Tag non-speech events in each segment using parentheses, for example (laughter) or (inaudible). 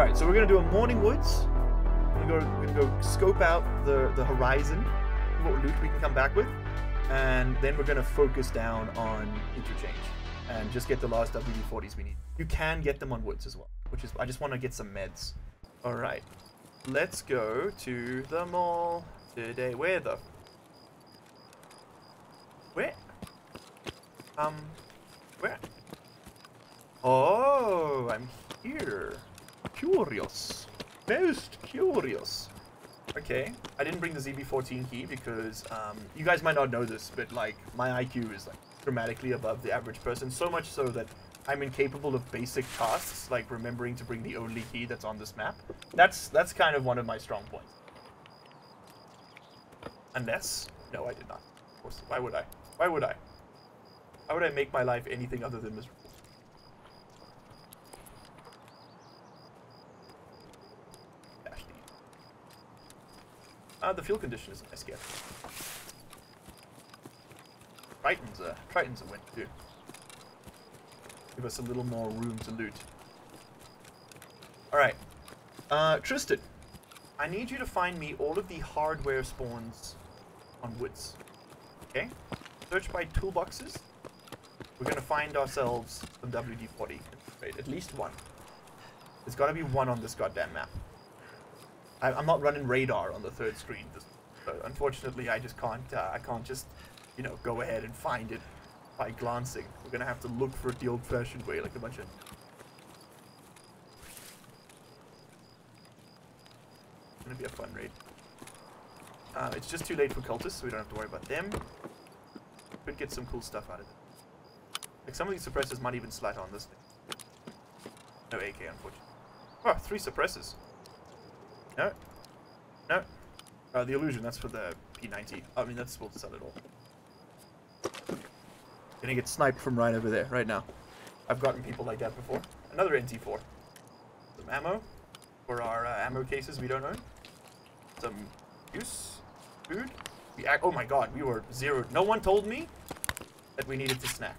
Alright, so we're gonna do a morning woods. We're gonna go, we're gonna go scope out the, the horizon, what loot we can come back with, and then we're gonna focus down on interchange and just get the last WD-40s we need. You can get them on woods as well, which is I just want to get some meds. Alright, let's go to the mall today. Where the? Where? Um, where? Oh, I'm here. Curious. Most curious. Okay, I didn't bring the ZB14 key because um, you guys might not know this, but like my IQ is like dramatically above the average person, so much so that I'm incapable of basic tasks like remembering to bring the only key that's on this map. That's that's kind of one of my strong points. Unless, no, I did not. Of course, why would I? Why would I? Why would I make my life anything other than miserable? Uh, the fuel condition is a nice gift. Triton's a, Triton's a win too. Give us a little more room to loot. Alright. Uh, Tristan. I need you to find me all of the hardware spawns on woods. Okay? Search by toolboxes. We're gonna find ourselves some WD-40. Right, at least one. There's gotta be one on this goddamn map. I, am not running radar on the third screen. So unfortunately, I just can't. Uh, I can't just, you know, go ahead and find it by glancing. We're gonna have to look for it the old-fashioned way, like a bunch of. It's gonna be a fun raid. Uh, it's just too late for cultists, so we don't have to worry about them. Could get some cool stuff out of it. Like some of these suppressors might even slat on this thing. No AK, unfortunately. Oh, three suppressors. No. No. Uh, the illusion, that's for the P90. I mean, that's to sell it all. Gonna get sniped from right over there, right now. I've gotten people like that before. Another NT4. Some ammo for our uh, ammo cases we don't own. Some use, food. We act oh my god, we were zeroed. No one told me that we needed to snack.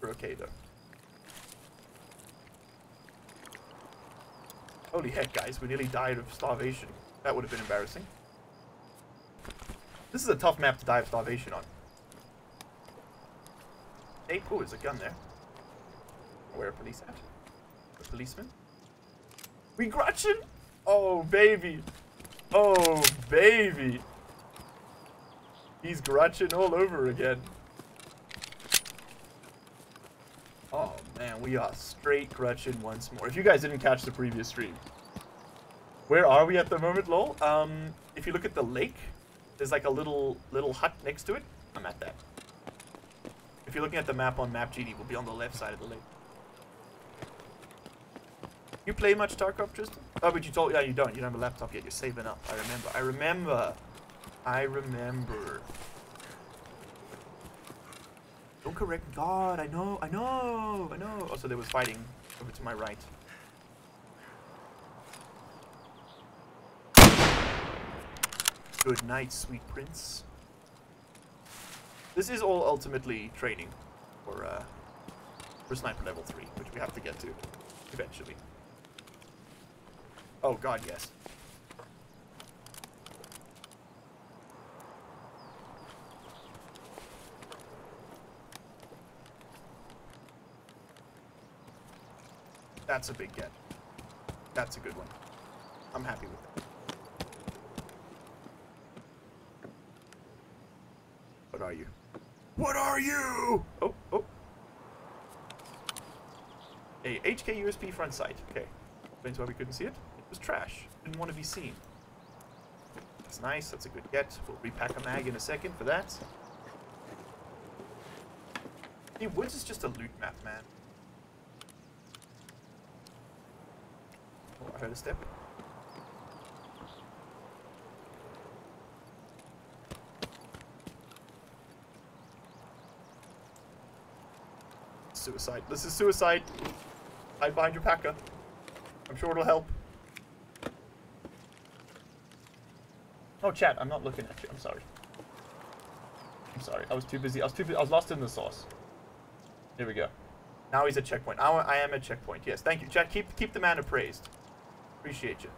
We're okay though. Holy heck, guys, we nearly died of starvation. That would have been embarrassing. This is a tough map to die of starvation on. Hey, oh, there's a gun there. Where a police at? A policeman? We Gretchen! Oh, baby! Oh, baby! He's Gretchen all over again. Oh man, we are straight Gretchen once more. If you guys didn't catch the previous stream, where are we at the moment, lol? Um, if you look at the lake, there's like a little little hut next to it. I'm at that. If you're looking at the map on Map Genie, we'll be on the left side of the lake. You play much Tarkov, Tristan? Oh, but you told yeah you don't. You don't have a laptop yet. You're saving up. I remember. I remember. I remember. Don't correct God, I know, I know, I know. Also, there was fighting over to my right. Good night, sweet prince. This is all ultimately training for, uh, for sniper level 3, which we have to get to eventually. Oh god, yes. That's a big get. That's a good one. I'm happy with that. What are you? What are you? Oh, oh. A HK USP front sight. Okay. Explains why we couldn't see it. It was trash. Didn't want to be seen. That's nice. That's a good get. We'll repack a mag in a second for that. The woods is just a loot map, man. Step. Suicide. This is suicide. Hide behind your packer. I'm sure it'll help. Oh, chat, I'm not looking at you. I'm sorry. I'm sorry. I was too busy. I was too. I was lost in the sauce. Here we go. Now he's at checkpoint. I, I am at checkpoint. Yes, thank you. Chat, keep keep the man appraised. Appreciate you.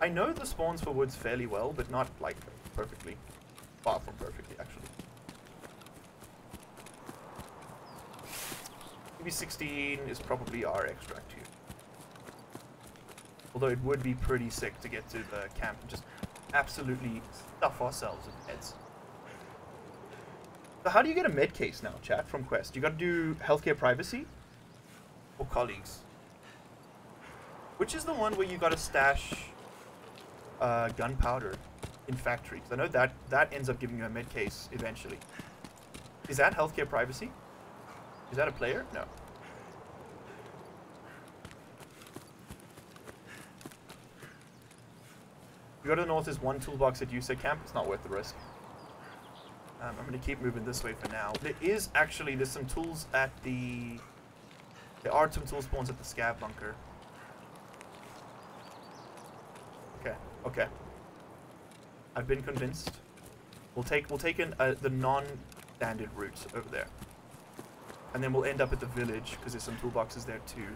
I know the spawns for woods fairly well, but not, like, perfectly. Far from perfectly, actually. Maybe 16 is probably our extract here. Although it would be pretty sick to get to the camp and just absolutely stuff ourselves with meds. So how do you get a med case now, chat, from Quest? You gotta do healthcare privacy? Or colleagues? Which is the one where you gotta stash uh, gunpowder in factory? Because I know that, that ends up giving you a med case eventually. Is that healthcare privacy? Is that a player? No. You go to the north, one toolbox at USEC camp. It's not worth the risk. Um, I'm going to keep moving this way for now. There is actually, there's some tools at the... There are some tool spawns at the scav bunker. Okay. I've been convinced. We'll take we'll take an, uh, the non-standard route over there. And then we'll end up at the village, because there's some toolboxes there too.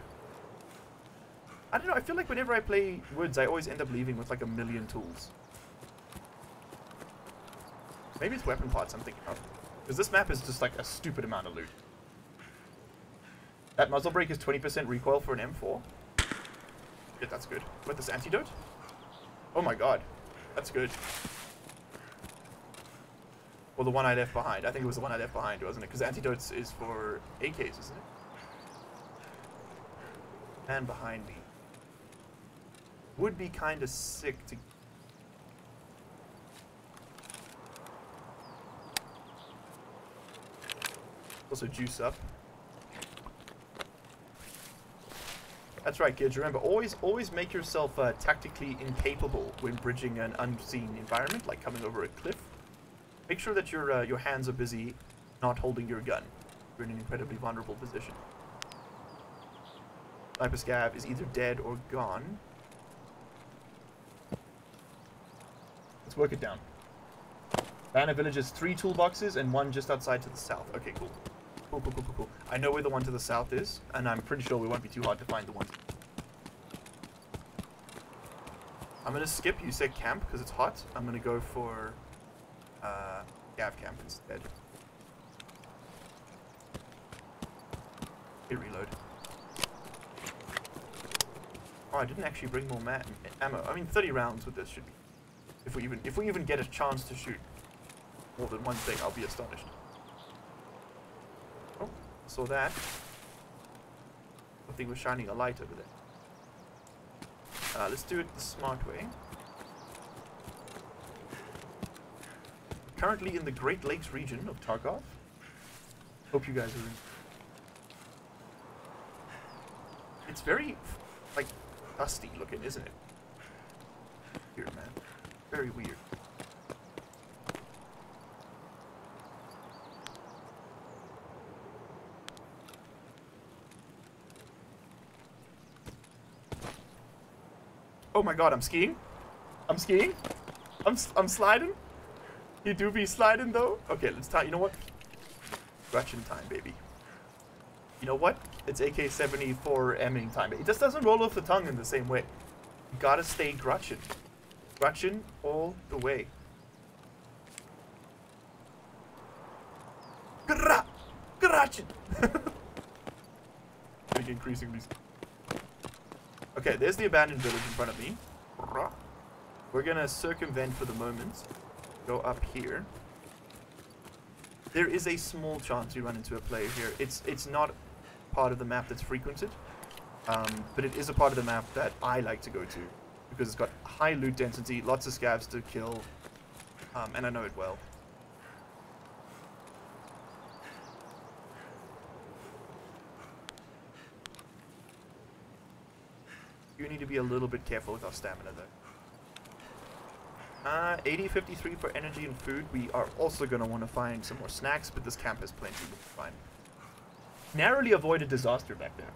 I don't know, I feel like whenever I play Woods, I always end up leaving with like a million tools. Maybe it's weapon parts I'm thinking of. Because this map is just like a stupid amount of loot. That muzzle brake is 20% recoil for an M4. Yeah, that's good. With this antidote? Oh my god. That's good. Well, the one I left behind. I think it was the one I left behind, wasn't it? Because antidotes is for AKs, isn't it? And behind me. Would be kind of sick to... Also juice up. That's right, kids. Remember, always always make yourself uh, tactically incapable when bridging an unseen environment, like coming over a cliff. Make sure that your uh, your hands are busy, not holding your gun. You're in an incredibly vulnerable position. Sniper is either dead or gone. Let's work it down. Banner Village has three toolboxes and one just outside to the south. Okay, cool. Cool, cool, cool, cool, cool. I know where the one to the south is, and I'm pretty sure we won't be too hard to find the one. I'm gonna skip USEC camp because it's hot. I'm gonna go for uh, Gav camp instead. Hit reload. Oh, I didn't actually bring more ammo. I mean, 30 rounds with this should be. If we even if we even get a chance to shoot more than one thing, I'll be astonished. Saw that. Something was shining a light over there. Uh, let's do it the smart way. Currently in the Great Lakes region of Tarkov. Hope you guys are in. It's very, like, dusty looking, isn't it? Weird, man. Very weird. Oh my god, I'm skiing? I'm skiing? I'm, I'm sliding? You do be sliding though? Okay, let's time. You know what? Gretchen time, baby. You know what? It's AK-74 Emming time. It just doesn't roll off the tongue in the same way. You gotta stay Gretchen. Gretchen all the way. Gra Gretchen! Getting (laughs) increasingly... Okay, there's the abandoned village in front of me. We're gonna circumvent for the moment. Go up here. There is a small chance we run into a player here. It's it's not part of the map that's frequented, um, but it is a part of the map that I like to go to because it's got high loot density, lots of scavs to kill, um, and I know it well. You need to be a little bit careful with our stamina though. Uh, 8053 for energy and food. We are also going to want to find some more snacks, but this camp has plenty. We'll find. Narrowly avoided disaster back there.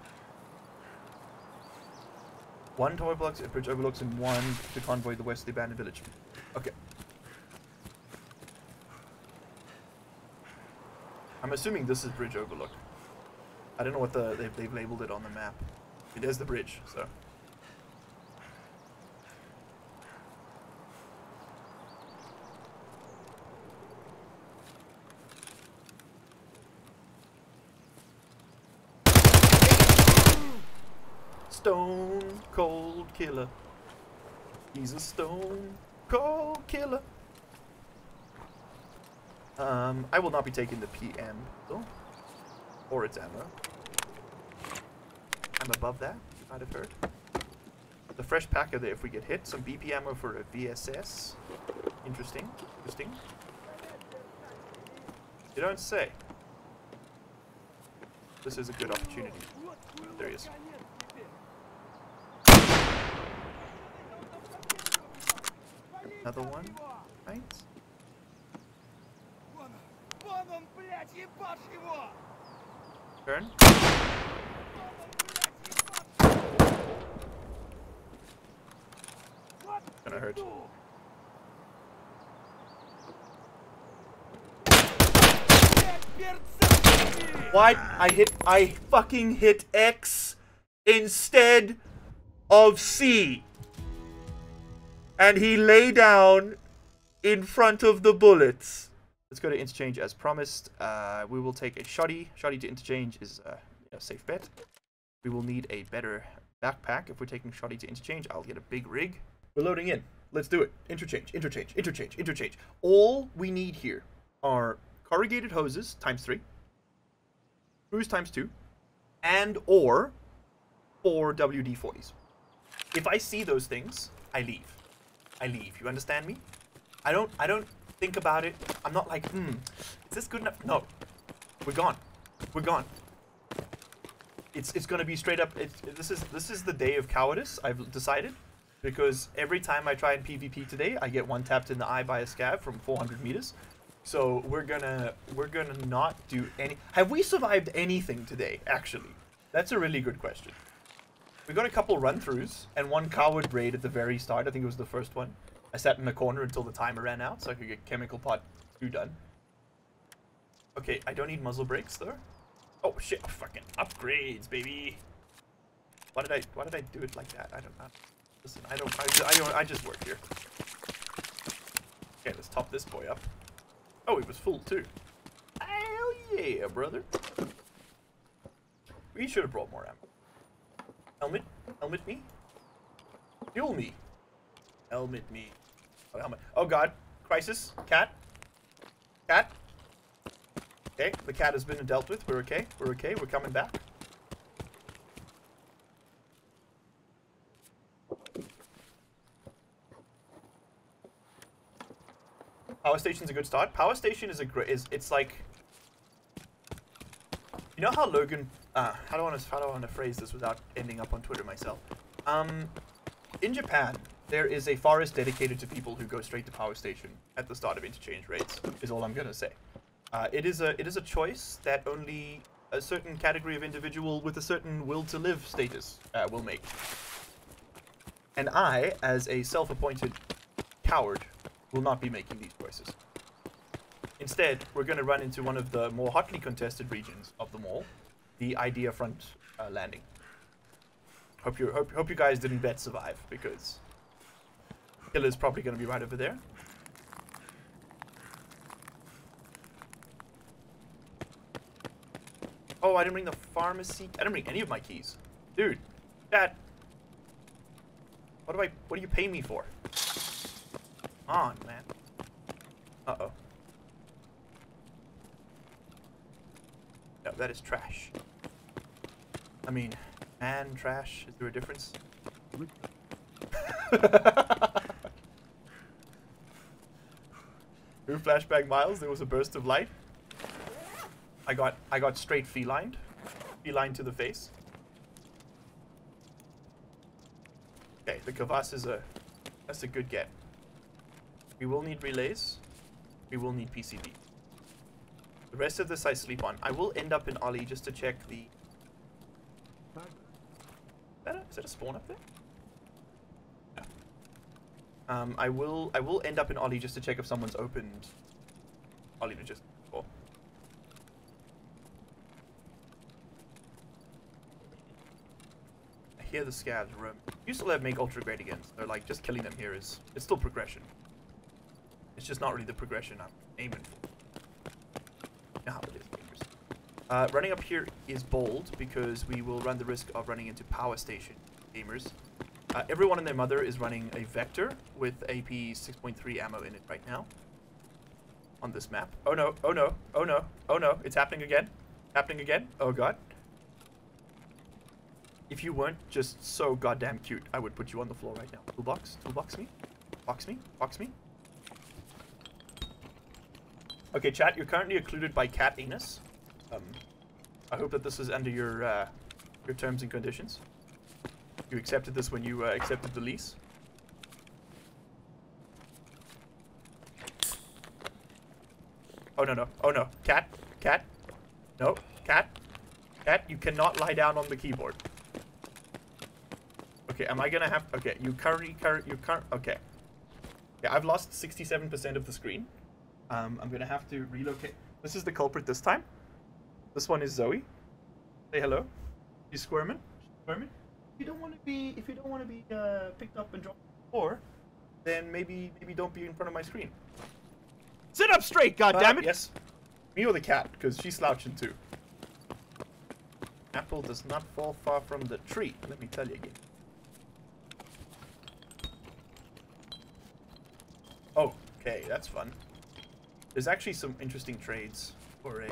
One toy blocks, a bridge overlooks, and one to convoy the west of the abandoned village. Okay. I'm assuming this is bridge overlook. I don't know what the they've, they've labeled it on the map. There's the bridge, so. Stone cold killer. He's a stone cold killer. Um, I will not be taking the PM or its ammo. I'm above that. You might have heard. The fresh packer there. If we get hit, some BP ammo for a VSS. Interesting. Interesting. You don't say. This is a good opportunity. There he is. Another one, right? Turn. Gonna hurt. Why? I hit. I fucking hit X instead of C. And he lay down in front of the bullets. Let's go to interchange as promised. Uh, we will take a shoddy. Shoddy to interchange is uh, a safe bet. We will need a better backpack. If we're taking shoddy to interchange, I'll get a big rig. We're loading in. Let's do it. Interchange, interchange, interchange, interchange. All we need here are corrugated hoses times three, screws times two, and or four WD-40s. If I see those things, I leave. I leave. You understand me? I don't I don't think about it. I'm not like, hmm, is this good enough? No. We're gone. We're gone. It's it's gonna be straight up. It's, this is this is the day of cowardice. I've decided because every time I try and PvP today, I get one tapped in the eye by a scav from 400 meters. So we're gonna we're gonna not do any. Have we survived anything today? Actually, that's a really good question. We got a couple run-throughs and one coward raid at the very start. I think it was the first one. I sat in the corner until the timer ran out so I could get Chemical Part 2 done. Okay, I don't need muzzle brakes though. Oh shit, fucking upgrades, baby. Why did I why did I do it like that? I don't know. Listen, I don't I, just, I don't I just work here. Okay, let's top this boy up. Oh, it was full too. Hell yeah, brother. We should have brought more ammo. Helmet? Helmet me? Fuel me. Helmet me. Oh, helmet. Oh god. Crisis. Cat. Cat. Okay, the cat has been dealt with. We're okay. We're okay. We're coming back. Power station's a good start. Power station is a great. Is it's like. You know how Logan uh, how do I want to how do I want to phrase this without ending up on Twitter myself? Um, in Japan, there is a forest dedicated to people who go straight to power station at the start of interchange rates. Is all I'm gonna say. Uh, it is a it is a choice that only a certain category of individual with a certain will to live status uh, will make. And I, as a self-appointed coward, will not be making these choices. Instead, we're going to run into one of the more hotly contested regions of them all, the idea front uh, landing. Hope you hope hope you guys didn't bet survive because Killa's probably going to be right over there. Oh, I didn't bring the pharmacy. I didn't bring any of my keys, dude. That. What do I? What do you pay me for? on, man. Uh oh. No, that is trash. I mean, and trash. Is there a difference? (laughs) Who flashback miles? There was a burst of light. I got I got straight feline. Feline to the face. Okay, the Kavas is a that's a good get. We will need relays. We will need PCB. The rest of this I sleep on. I will end up in OLI just to check the... Is that a, is that a spawn up there? Um, I will I will end up in OLI just to check if someone's opened OLI to just before. hear the scavs roam. You still have make ultra great again. So like just killing them here is it's still progression. It's just not really the progression I'm aiming for. Uh, running up here is bold because we will run the risk of running into power station gamers. Uh, everyone and their mother is running a Vector with AP 6.3 ammo in it right now. On this map. Oh no, oh no, oh no, oh no, it's happening again. Happening again. Oh god. If you weren't just so goddamn cute, I would put you on the floor right now. Toolbox, toolbox me. Box me, box me. Okay, chat, you're currently occluded by Cat Anus. Um, I hope that this is under your, uh, your terms and conditions. You accepted this when you uh, accepted the lease. Oh, no, no. Oh, no. Cat. Cat. No. Cat. Cat, you cannot lie down on the keyboard. Okay, am I gonna have... Okay, you currently... Current, you current... Okay. Yeah, I've lost 67% of the screen. Um, I'm gonna have to relocate... This is the culprit this time. This one is Zoe. Say hello. You squirming? Squirming? If you don't want to be... If you don't want to be uh, picked up and dropped floor, then maybe maybe don't be in front of my screen. Sit up straight, goddammit! Uh, yes. Me or the cat, because she's slouching too. Apple does not fall far from the tree, let me tell you again. Oh, okay, that's fun. There's actually some interesting trades for a...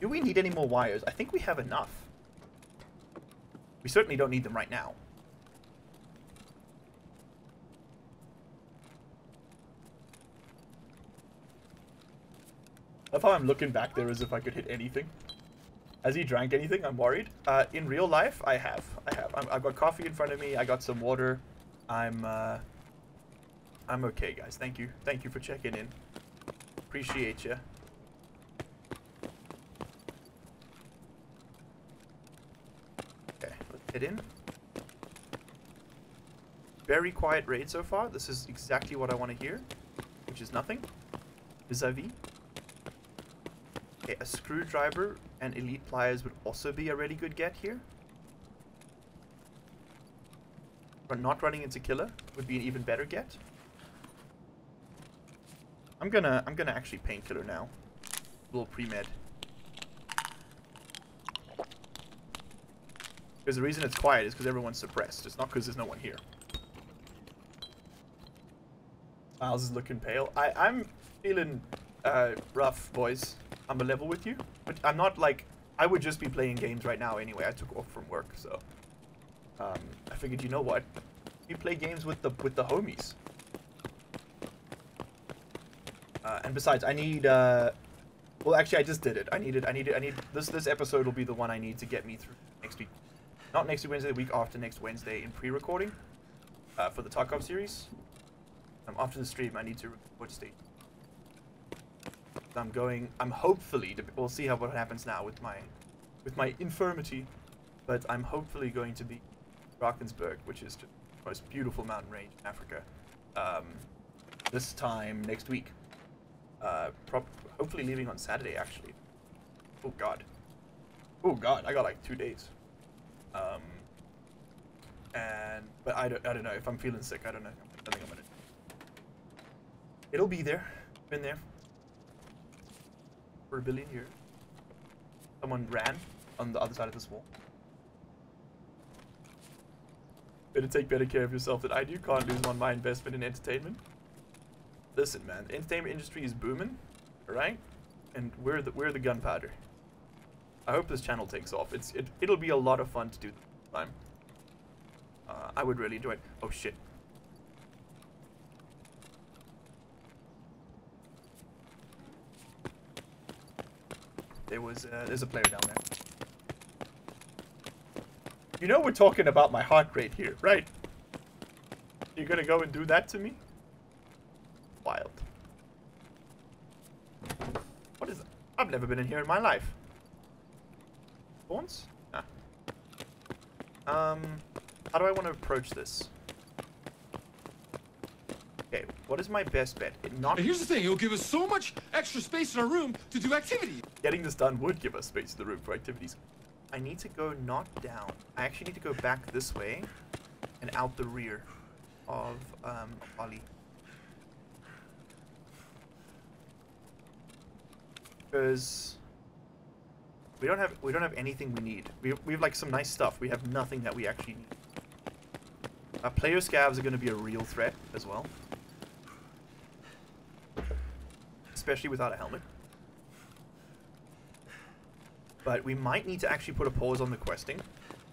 Do we need any more wires? I think we have enough. We certainly don't need them right now. Love how I'm looking back there as if I could hit anything. Has he drank anything? I'm worried. Uh, in real life, I have. I have. i have got coffee in front of me. I got some water. I'm, uh... I'm okay, guys. Thank you. Thank you for checking in. Appreciate you. Okay, let's hit in. Very quiet raid so far. This is exactly what I want to hear, which is nothing. Vis-a-vis. -vis. Okay, a screwdriver and elite pliers would also be a really good get here. But not running into Killa would be an even better get. I'm gonna I'm gonna actually painkiller now. A little pre-med. Because the reason it's quiet is because everyone's suppressed. It's not because there's no one here. Miles is looking pale. I, I'm feeling uh, rough, boys. I'm a level with you. But I'm not like... I would just be playing games right now anyway. I took off from work, so... Um, I figured, you know what? You play games with the with the homies. Uh, and besides, I need... Uh, well, actually, I just did it. I needed... I needed... I need... This, this episode will be the one I need to get me through next week. Not next Wednesday, the week after next Wednesday in pre-recording. Uh, for the Tarkov series. Um, after the stream, I need to record state I'm going. I'm hopefully. We'll see how what happens now with my, with my infirmity, but I'm hopefully going to be Drakensberg, which is the most beautiful mountain range in Africa. Um, this time next week. Uh, hopefully leaving on Saturday actually. Oh God. Oh God, I got like two days. Um, and but I don't. I don't know if I'm feeling sick. I don't know. I think I'm gonna. It'll be there. Been there for a billion years. Someone ran on the other side of this wall. Better take better care of yourself than I do. Can't lose on my investment in entertainment. Listen, man, the entertainment industry is booming, right? And we're the we're the gunpowder. I hope this channel takes off. It's it, it'll be a lot of fun to do time. Uh, I would really enjoy it. Oh shit, There was uh, there's a player down there. You know we're talking about my heart rate here, right? You're gonna go and do that to me? Wild. What is that? I've never been in here in my life. Spawns? Nah. Um, how do I want to approach this? Okay, what is my best bet? It not. here's the thing: it'll give us so much extra space in our room to do activities. Getting this done would give us space in the room for activities. I need to go not down. I actually need to go back this way and out the rear of um, OLI. Because we don't have we don't have anything we need. We we have like some nice stuff. We have nothing that we actually need. Uh, player scavs are going to be a real threat as well, especially without a helmet. But we might need to actually put a pause on the questing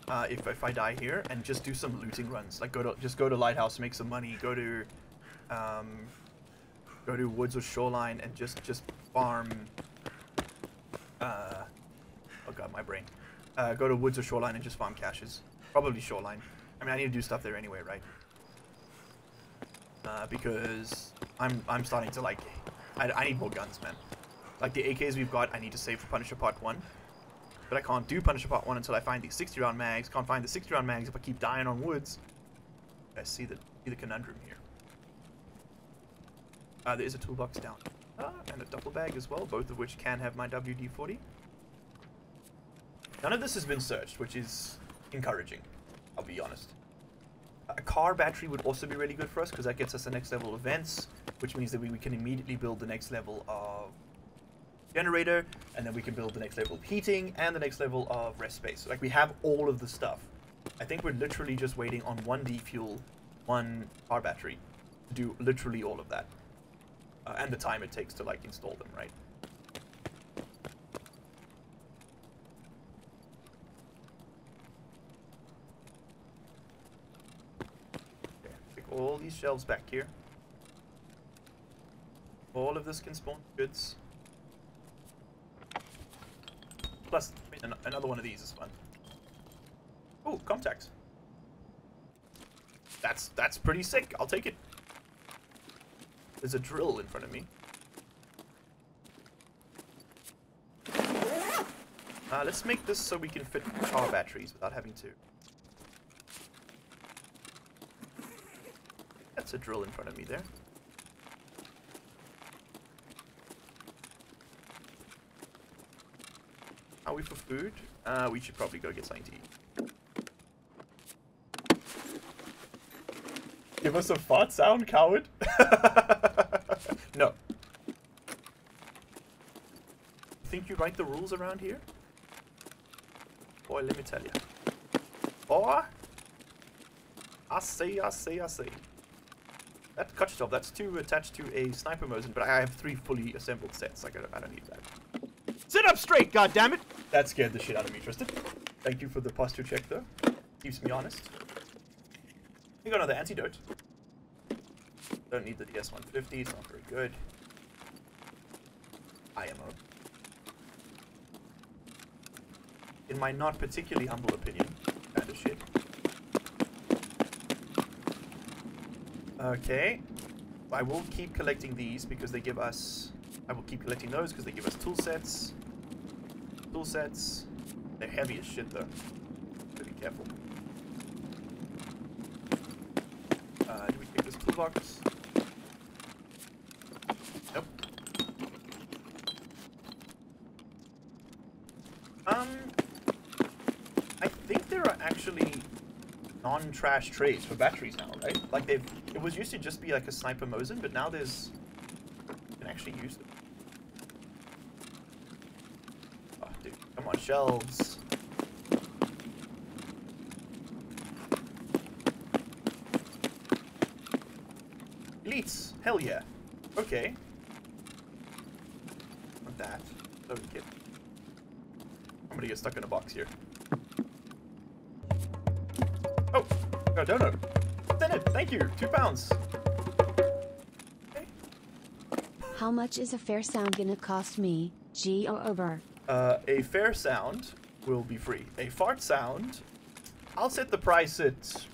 uh, if, if I die here and just do some looting runs. Like go to just go to lighthouse, make some money, go to um, go to woods or shoreline and just just farm. Uh, oh god, my brain. Uh, go to woods or shoreline and just farm caches. Probably shoreline. I mean, I need to do stuff there anyway, right? Uh, because I'm I'm starting to like, I, I need more guns, man. Like the AKs we've got, I need to save for Punisher Part One. But I can't do Punisher Part 1 until I find these 60 round mags. Can't find the 60 round mags if I keep dying on woods. I see the, see the conundrum here. Uh, there is a toolbox down. Uh, and a duffel bag as well, both of which can have my WD-40. None of this has been searched, which is encouraging, I'll be honest. A car battery would also be really good for us, because that gets us the next level of vents, which means that we, we can immediately build the next level of generator, and then we can build the next level of heating and the next level of rest space. Like we have all of the stuff. I think we're literally just waiting on one D fuel, one car battery to do literally all of that. Uh, and the time it takes to like install them, right? Okay, take all these shelves back here. All of this can spawn goods. Plus, another one of these is fun. Oh, contacts. That's that's pretty sick. I'll take it. There's a drill in front of me. Uh, let's make this so we can fit car batteries without having to. That's a drill in front of me there. Are we for food? Uh, we should probably go get something to eat. Give us a fart sound, coward. (laughs) no. Think you write the rules around here? Boy, let me tell you. Boy, I see, I see, I see. That cut yourself. That's two attached to a sniper Mosin, but I have three fully assembled sets. Like I don't need that. Sit up straight, goddammit! That scared the shit out of me, Tristan. Thank you for the posture check, though. Keeps me honest. We got another antidote. Don't need the DS-150, it's not very good. IMO. In my not particularly humble opinion, kind of shit. Okay. I will keep collecting these because they give us... I will keep collecting those because they give us tool sets tool sets. They're heavy as shit though. So be careful. Uh, do we take this toolbox? Nope. Um, I think there are actually non-trash trades for batteries now, right? Like they've, it was used to just be like a sniper Mosin, but now there's, you can actually use them. Oh, dude, Come on, shelves. Elites! Hell yeah. Okay. Want that. Get... I'm gonna get stuck in a box here. A donut. Did Thank you! Two pounds! How much is a fair sound gonna cost me, G or Uber? Uh, a fair sound will be free. A fart sound, I'll set the price at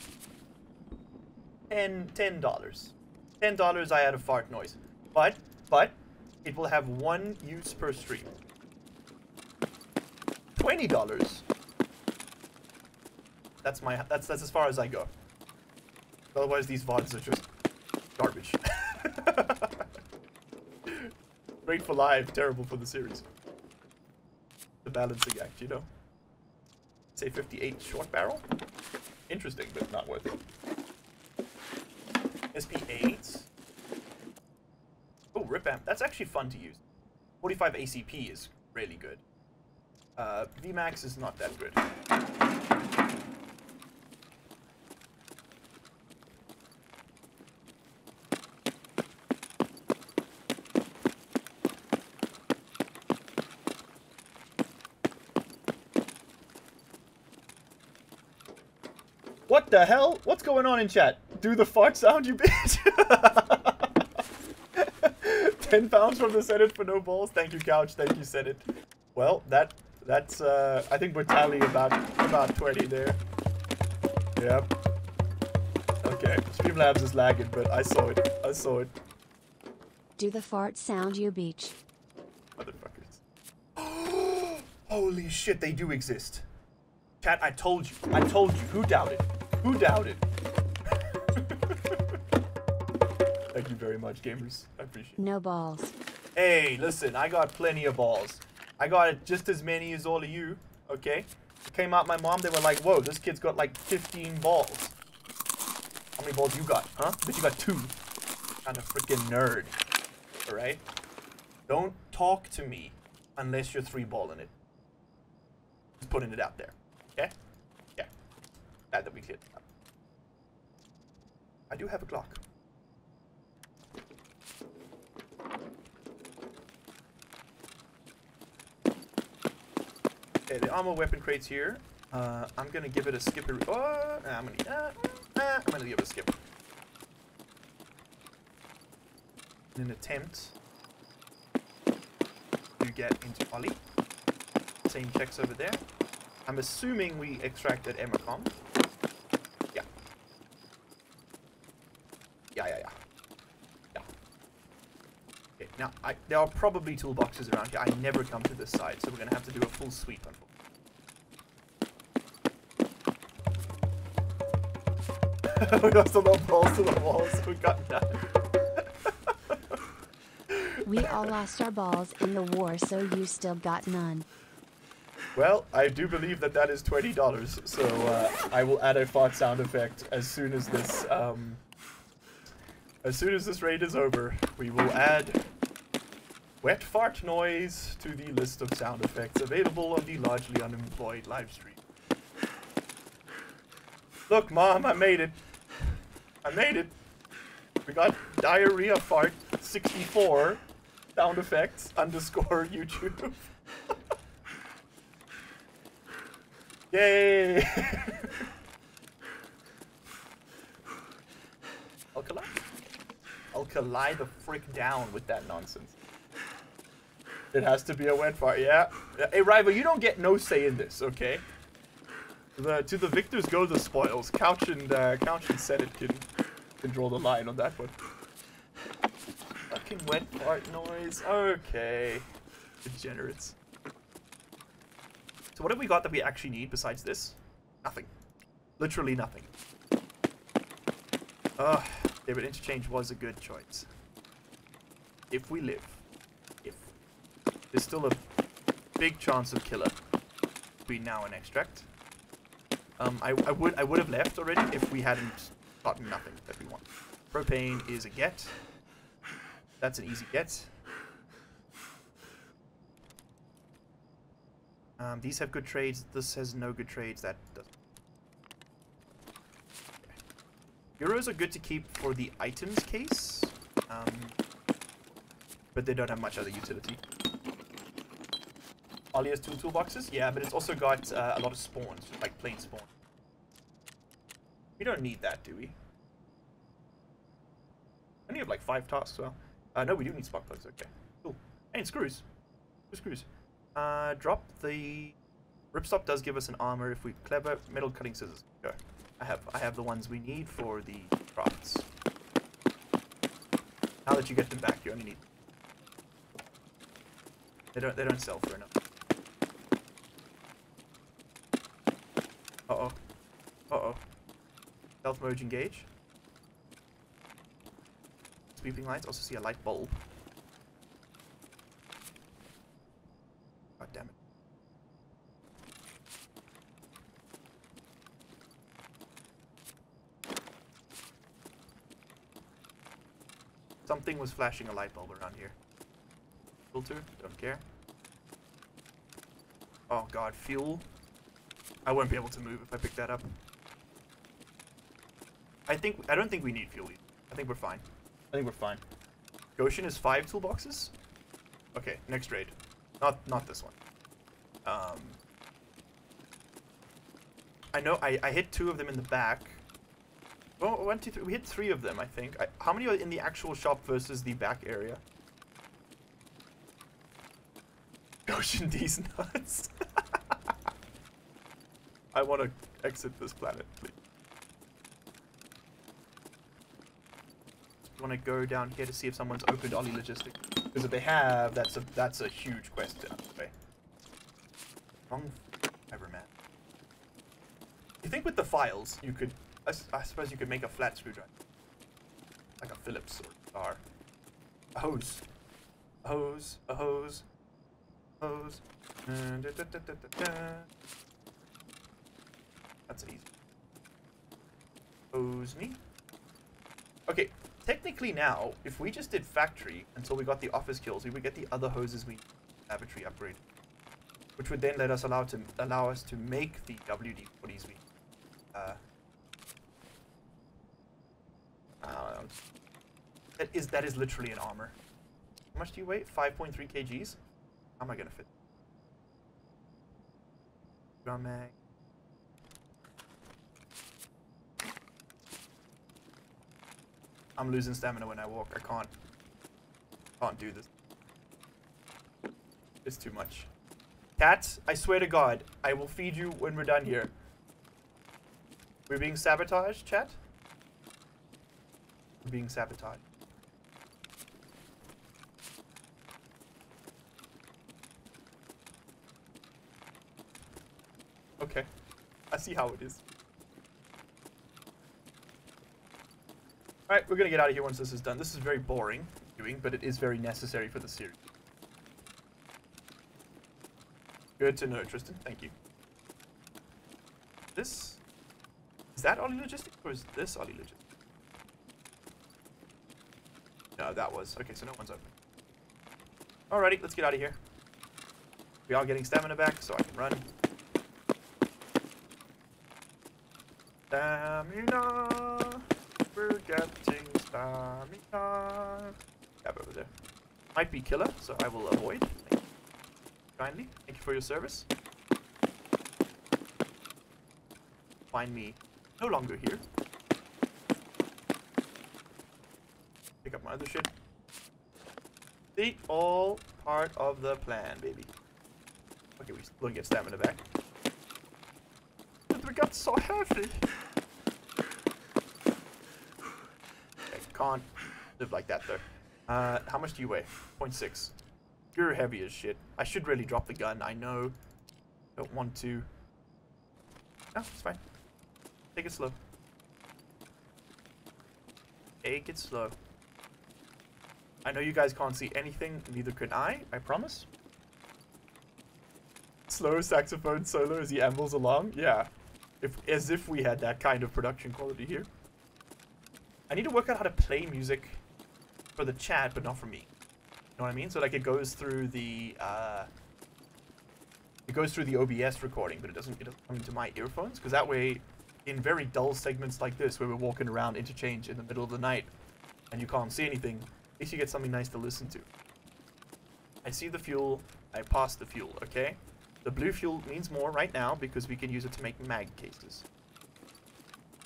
ten ten dollars. Ten dollars I add a fart noise. But but it will have one use per stream. Twenty dollars. That's my that's that's as far as I go. Otherwise these VODs are just garbage. (laughs) Great for live, terrible for the series the balancing act, you know? Say 58 short barrel. Interesting, but not worth it. SP8. Oh, rip amp. That's actually fun to use. 45 ACP is really good. Uh, VMAX is not that good. What the hell? What's going on in chat? Do the fart sound, you bitch! (laughs) 10 pounds from the Senate for no balls. Thank you, Couch. Thank you, Senate. Well, that that's uh I think we're tallying about about 20 there. Yep. Okay. Streamlabs is lagging, but I saw it. I saw it. Do the fart sound, you beach. Motherfuckers. (gasps) Holy shit, they do exist. Chat, I told you. I told you. Who doubted? Who doubted? (laughs) Thank you very much, gamers. I appreciate it. No balls. Hey, listen, I got plenty of balls. I got it just as many as all of you, okay? It came out my mom, they were like, whoa, this kid's got like 15 balls. How many balls you got, huh? But you got two. Kind of freaking nerd. Alright? Don't talk to me unless you're three balling it. Just putting it out there. Okay? That we cleared that up. I do have a Glock. Okay, the armor weapon crate's here. Uh, I'm gonna give it a skipper. Oh, I'm gonna. Uh, uh, I'm gonna give it a skip. In an attempt to get into OLI. Same checks over there. I'm assuming we extracted Emercom. Yeah. Yeah, yeah, yeah. Yeah. Okay, now, I, there are probably toolboxes around here. I never come to this side, so we're going to have to do a full sweep. (laughs) we got some more balls to the walls. We got that. (laughs) We all lost our balls in the war, so you still got none. Well, I do believe that that is twenty dollars, so uh, I will add a fart sound effect as soon as this um, as soon as this raid is over. We will add wet fart noise to the list of sound effects available on the largely unemployed live stream. Look, mom, I made it. I made it. We got diarrhea fart 64 sound effects underscore YouTube. (laughs) Yay! I'll collide. I'll collide the frick down with that nonsense. It has to be a wet fart, yeah. Hey, Rival, you don't get no say in this, okay? The, to the victors go the spoils. Couch and uh, Couch and Set it can, can draw the line on that one. Fucking wet fart noise. Okay. Degenerates. So what have we got that we actually need besides this? Nothing. Literally nothing. Ugh. David Interchange was a good choice. If we live. There's still a big chance of Killa between now and extract. Um, I, I would I would have left already if we hadn't gotten nothing that we want. Propane is a get. That's an easy get. Um, these have good trades. This has no good trades. That doesn't. Euros are good to keep for the items case, um, but they don't have much other utility. OLI has two toolboxes? Yeah, but it's also got uh, a lot of spawns, like plain spawn. We don't need that, do we? I have like five tasks, well. Uh, no, we do need spark plugs, okay. Cool. And screws. Two screws. Uh, drop the... Ripstop does give us an armor if we... Clever metal cutting scissors. Go. I have I have the ones we need for the crafts. Now that you get them back, you only need... They don't, they don't sell for enough. Uh-oh. Uh-oh. Stealth mode engage. Sweeping lights. Also see a light bulb. God damn it. Something was flashing a light bulb around here. Filter, don't care. Oh god, fuel. I won't be able to move if I pick that up. I think I don't think we need fuel. Either. I think we're fine. I think we're fine. Goshan is five toolboxes. Okay, next raid. Not not this one. Um, I know I, I hit two of them in the back. Well, one, two, three. We hit three of them, I think. I, how many are in the actual shop versus the back area? (laughs) Goshen these nuts. I want to exit this planet, please. want to go down here to see if someone's opened OLI Logistics. Because if they have, that's a that's a huge quest okay. Wrong ever man. You think with the files you could I, I, suppose you could make a flat screwdriver. Like a Phillips or star. A hose. A hose. A hose. A Hose That's easy. Hose me. Okay, technically now, if we just did factory until we got the office kills, we would get the other hoses we lavatory upgrade. Which would then let us allow to allow us to make the WD bodies we uh, uh, that is that is literally an armor. How much do you weigh? 5.3 kgs? How am I gonna fit? Drum mag. I'm losing stamina when I walk. I can't. Can't do this. It's too much. Cats, I swear to God, I will feed you when we're done here. We're being sabotaged, chat? We're being sabotaged. Okay. I see how it is. Alright, we're gonna get out of here once this is done. This is very boring doing, but it is very necessary for the series. Good to know, Tristan. Thank you. This... Is that OLI Logistics, or is this OLI Logistics? No, that was. Okay, so no one's open. Alrighty, let's get out of here. We are getting stamina back, so I can run. Stamina! We're getting stamina. Gap over there. Might be Killa, so I will avoid. Thank. Kindly. Thank you for your service. Find me no longer here. Pick up my other shit. See? All part of the plan, baby. Okay, we still get stamina back. But we got so heavy. Can't live like that, though. Uh, how much do you weigh? 0.6. You're heavy as shit. I should really drop the gun. I know. Don't want to. No, it's fine. Take it slow. Take it slow. I know you guys can't see anything, neither can I, I promise. Slow saxophone solo as he ambles along? Yeah. If, as if we had that kind of production quality here. I need to work out how to play music for the chat, but not for me. You know what I mean? So like it goes through the uh, it goes through the OBS recording, but it doesn't it doesn't come into my earphones because that way, in very dull segments like this where we're walking around interchange in the middle of the night, and you can't see anything, at least you get something nice to listen to. I see the fuel. I pass the fuel. Okay. The blue fuel means more right now because we can use it to make mag cases.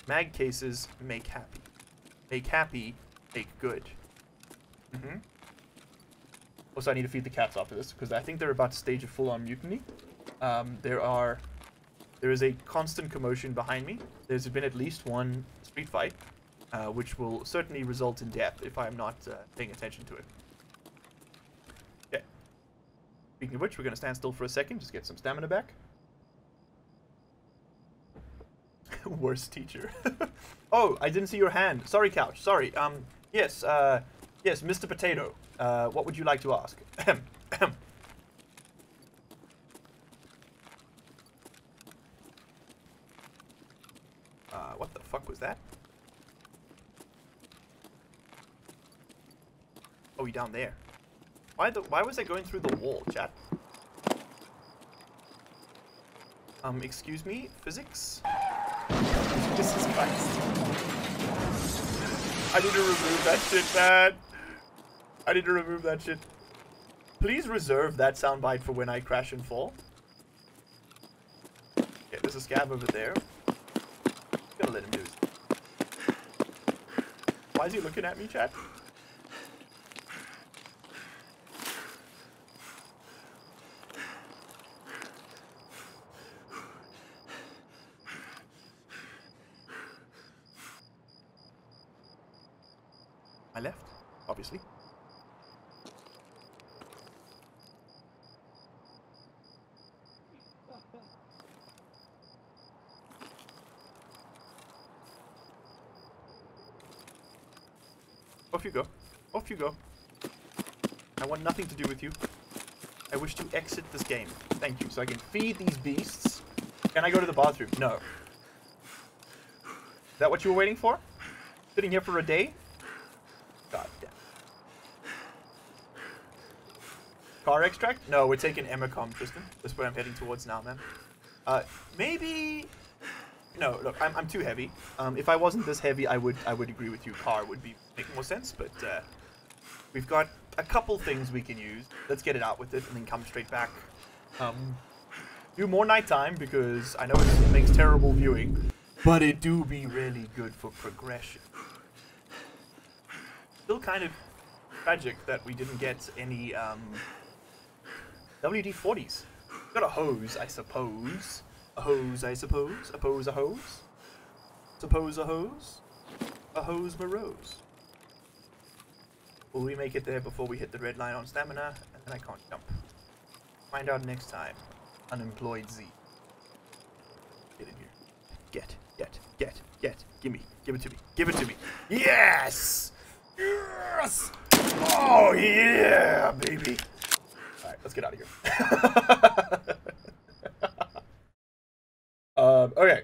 Mag cases make happy. Make happy, make good. Mm-hmm. Also, I need to feed the cats after this, because I think they're about to stage a full-on mutiny. Um, there are... There is a constant commotion behind me. There's been at least one street fight, uh, which will certainly result in death if I'm not uh, paying attention to it. Okay. Speaking of which, we're going to stand still for a second, just get some stamina back. (laughs) Worst teacher. (laughs) oh, I didn't see your hand. Sorry, Couch. Sorry. Um, yes, uh, yes, Mr. Potato. Uh, what would you like to ask? (clears throat) uh, what the fuck was that? Oh, you down there. Why the? Why was I going through the wall, chat? Um, excuse me, physics? Jesus Christ. I need to remove that shit, man. I need to remove that shit. Please reserve that soundbite for when I crash and fall. Okay, there's a scav over there. I'm gonna let him do it. Why is he looking at me, chat? My left, obviously. Off you go. Off you go. I want nothing to do with you. I wish to exit this game. Thank you. So I can feed these beasts. Can I go to the bathroom? No. Is that what you were waiting for? Sitting here for a day? God damn. Car extract? No, we're taking Emercom, Tristan. That's where I'm heading towards now, man. Uh, maybe... No, look, I'm, I'm too heavy. Um, if I wasn't this heavy, I would I would agree with you. Car would be make more sense, but uh, we've got a couple things we can use. Let's get it out with it and then come straight back. Um, do more nighttime because I know it makes terrible viewing, but it do be really good for progression. Still kind of tragic that we didn't get any um, WD-40s. Got a hose, I suppose. A hose, I suppose. Oppose a hose. Suppose a hose. A hose morose. Will we make it there before we hit the red line on stamina? And then I can't jump. Find out next time. Unemployed Z. Get in here. Get, get, get, get. Gimme. Give it to me. Give it to me. Yes! Yes! Oh, yeah, baby. Alright, let's get out of here. (laughs) um, okay.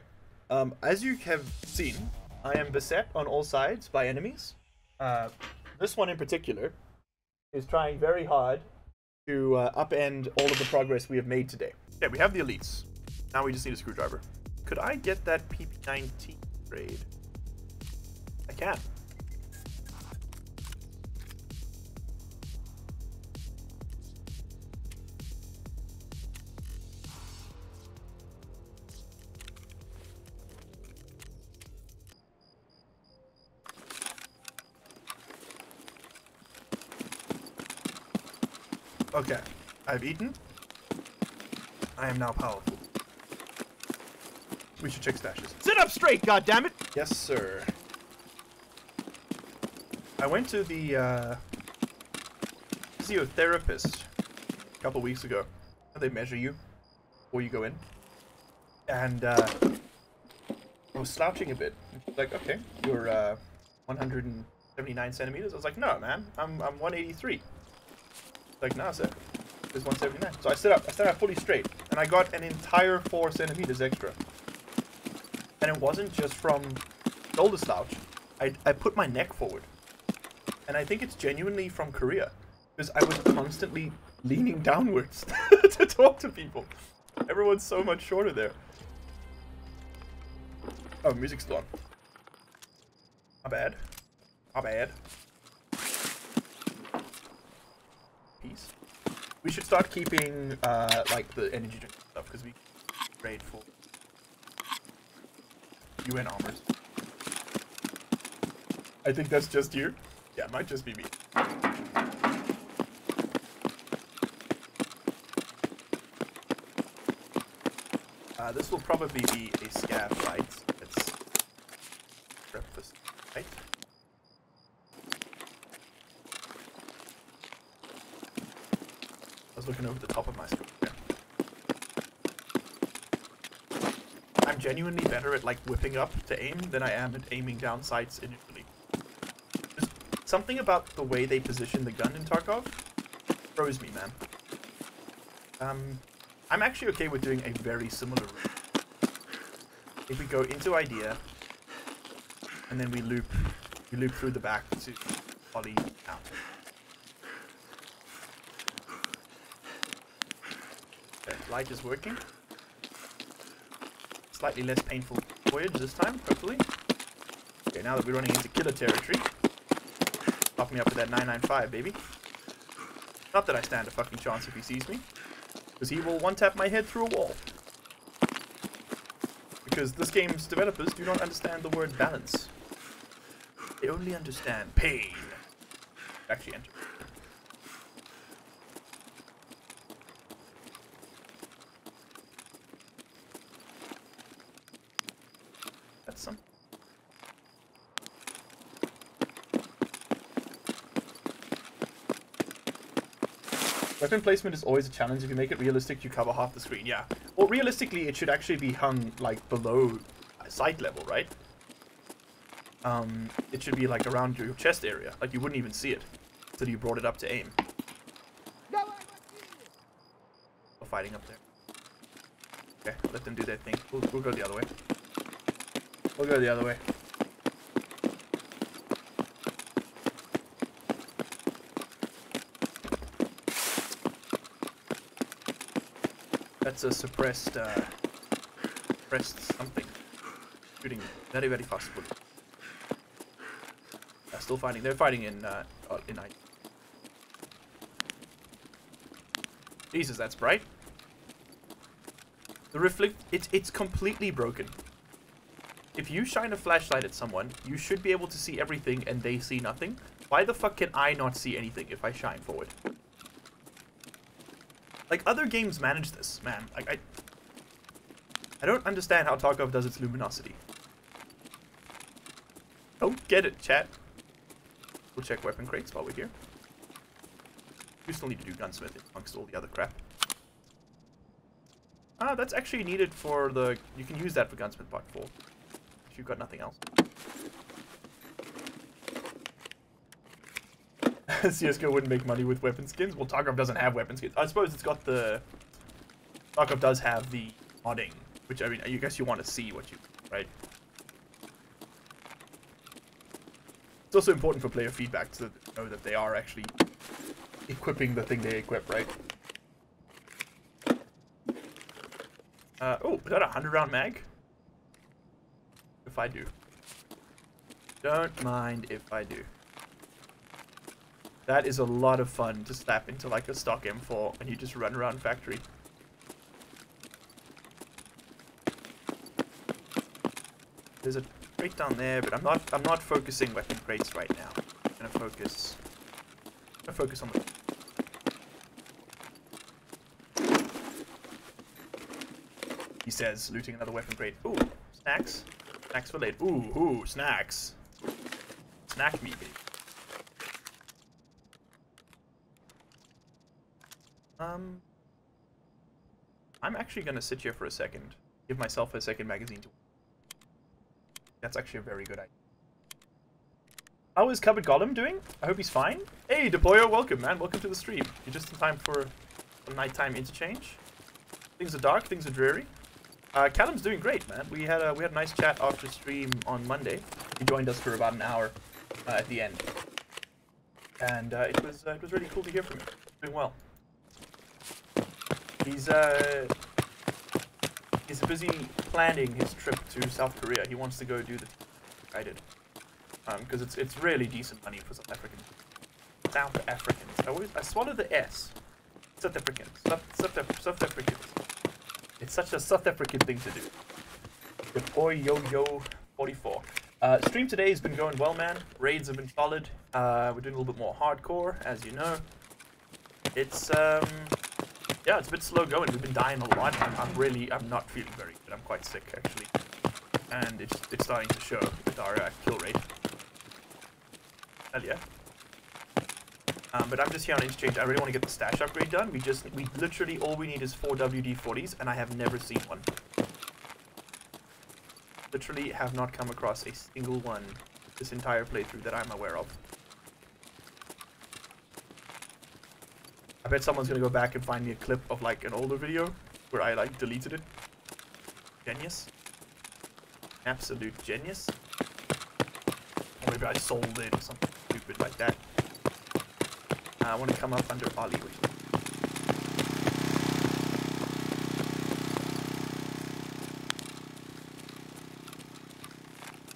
Um, as you have seen, I am beset on all sides by enemies. Uh, this one in particular is trying very hard to uh, upend all of the progress we have made today. Yeah, we have the elites. Now we just need a screwdriver. Could I get that PP19 grade? I can. Okay, I've eaten. I am now powerful. We should check stashes. Sit up straight, goddammit! Yes, sir. I went to the uh, physiotherapist a couple weeks ago. They measure you before you go in. And uh, I was slouching a bit. Like, okay, you're uh, 179 centimeters. I was like, no, man, I'm, I'm 183. Like, nah, sir. It's 179. So I stood up. I stood up fully straight. And I got an entire 4 centimeters extra. And it wasn't just from shoulder slouch. I, I put my neck forward. And I think it's genuinely from Korea. Because I was constantly leaning downwards (laughs) to talk to people. Everyone's so much shorter there. Oh, music's still on. Not bad. Not bad. Peace. We should start keeping, uh, like, the energy drink stuff, because we raid for UN armors. I think that's just you. Yeah, it might just be me. Uh, this will probably be a scav fight. Let's breakfast, looking over the top of my. Yeah. I'm genuinely better at like whipping up to aim than I am at aiming down sights initially. Just something about the way they position the gun in Tarkov throws me, man. Um, I'm actually okay with doing a very similar route. If we go into IDEA, and then we loop, we loop through the back to volley out. Light is working. Slightly less painful voyage this time, hopefully. Okay, now that we're running into Killa territory. Pop me up with that 995, baby. Not that I stand a fucking chance if he sees me. Because he will one-tap my head through a wall. Because this game's developers do not understand the word balance. They only understand pain. Actually enter. That's some. Weapon placement is always a challenge. If you make it realistic, you cover half the screen. Yeah. Well, realistically, it should actually be hung, like, below sight level, right? Um, it should be, like, around your chest area. Like, you wouldn't even see it until you brought it up to aim. We're fighting up there. Okay, let them do their thing. We'll, we'll go the other way. We'll go the other way. That's a suppressed, uh, suppressed something. Shooting very, very fast. Uh, still fighting. They're fighting in, uh, in I. Jesus, that's bright. The reflect, it's, it's completely broken. If you shine a flashlight at someone, you should be able to see everything and they see nothing. Why the fuck can I not see anything if I shine forward? Like, other games manage this, man. Like, I... I don't understand how Tarkov does its luminosity. Don't get it, chat. We'll check weapon crates while we're here. We still need to do gunsmithing amongst all the other crap. Ah, that's actually needed for the... You can use that for gunsmith part 4. If you've got nothing else. (laughs) CSGO wouldn't make money with weapon skins. Well, Tarkov doesn't have weapon skins. I suppose it's got the... Tarkov does have the modding, which, I mean, I guess you want to see what you... Right? It's also important for player feedback to know that they are actually equipping the thing they equip, right? Uh, oh, is that a 100 round mag? If I do. Don't mind if I do. That is a lot of fun to slap into like a stock M4 and you just run around factory. There's a crate down there, but I'm not I'm not focusing weapon crates right now. I'm gonna focus I'm gonna focus on the He says, looting another weapon crate. Ooh, snacks. Snacks for late. Ooh, ooh, snacks. Snack me, baby. Um, I'm actually going to sit here for a second. Give myself a second magazine to... That's actually a very good idea. How is Cupboard Golem doing? I hope he's fine. Hey, Deployer, welcome, man. Welcome to the stream. You're just in time for a nighttime interchange. Things are dark, things are dreary. Uh, Callum's doing great, man. We had a we had a nice chat after stream on Monday. He joined us for about an hour uh, at the end, and uh, it was uh, it was really cool to hear from him. Doing well. He's uh he's busy planning his trip to South Korea. He wants to go do the I did, um, because it's it's really decent money for South Africans. South Africans. I always I swallow the S. South Africans. South South, South Africans. It's such a South African thing to do. Deploy Yo-Yo 44. Uh, stream today has been going well, man. Raids have been solid. Uh, we're doing a little bit more hardcore, as you know. It's, um... Yeah, it's a bit slow going. We've been dying a lot. I'm, I'm really... I'm not feeling very good. I'm quite sick, actually. And it's, it's starting to show with our uh, kill rate. Hell yeah. Um, but I'm just here on Interchange. I really want to get the stash upgrade done. We just, we literally, all we need is four WD-40s, and I have never seen one. Literally have not come across a single one this entire playthrough that I'm aware of. I bet someone's gonna go back and find me a clip of like an older video where I like deleted it. Genius. Absolute genius. Or maybe I sold it or something stupid like that. Uh, I want to come up under OLI,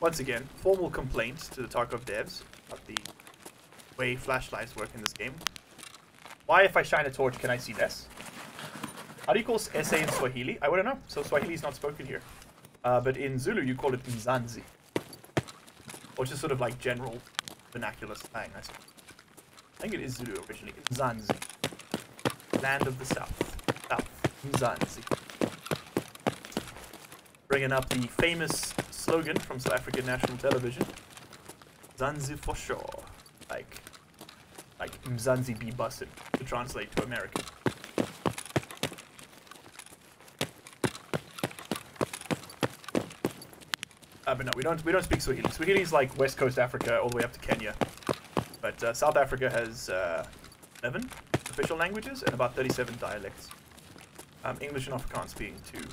Once again, formal complaints to the Tarkov devs about the way flashlights work in this game. Why, if I shine a torch, can I see this? How do you call SA in Swahili? I wouldn't know. So Swahili is not spoken here. Uh, but in Zulu, you call it Mzansi. Or just sort of like general vernacular slang, I suppose. I think it is Zulu originally. Mzansi. Land of the South. South. Mzansi. Bringing up the famous slogan from South African national television. Zanzi for sure. Like, like Mzansi be busted translate to American. Uh, but no, we don't we don't speak Swahili. Swahili is like West Coast Africa all the way up to Kenya. But uh, South Africa has uh, 11 official languages and about 37 dialects. Um, English and Afrikaans being two.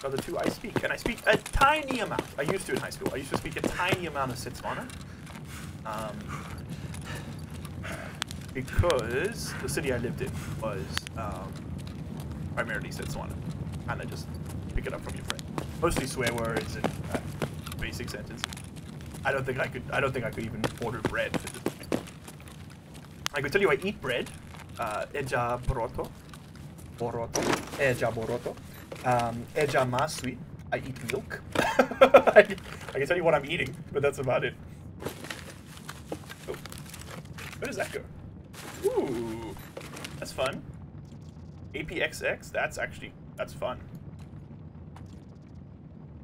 So the two I speak, and I speak a tiny amount. I used to in high school. I used to speak a tiny amount of Setswana. Um, because the city I lived in was um, primarily Setswana. Kind of just pick it up from your friend. Mostly swear words and uh, basic sentences. I don't think I could. I don't think I could even order bread. I could tell you I eat bread. Uh, eja boroto, boroto, eja boroto, um, eja masui. I eat milk. I, (laughs) I can tell you what I'm eating, but that's about it. Oh. Where does that go? Ooh, that's fun. APXX, that's actually, that's fun.